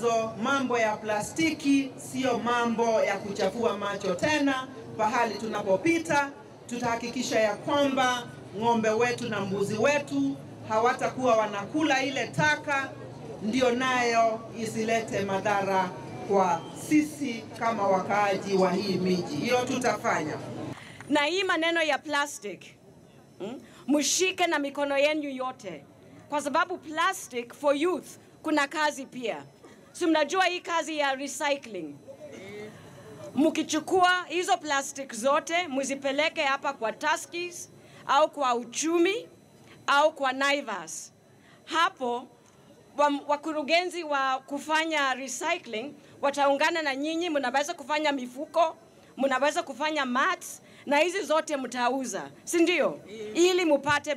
So, mambo ya plastiki siyo mambo ya kuchafua macho tena. Pahali tunapopita, tutahakikisha ya kwamba ng'ombe wetu na mbuzi wetu hawatakuwa wanakula ile taka, ndio nayo isilete madhara kwa sisi kama wakaaji wa hii miji. Hiyo tutafanya. na hii maneno ya plastic mshike na mikono yenu yote, kwa sababu plastic for youth kuna kazi pia. Si mnajua hii kazi ya recycling? Mkichukua hizo plastic zote mzipeleke hapa kwa Tuskys au kwa Uchumi au kwa Naivas, hapo wakurugenzi wa kufanya recycling wataungana na nyinyi, mnaweza kufanya mifuko, mnaweza kufanya mats na hizi zote mtauza, si ndio? Ili mupate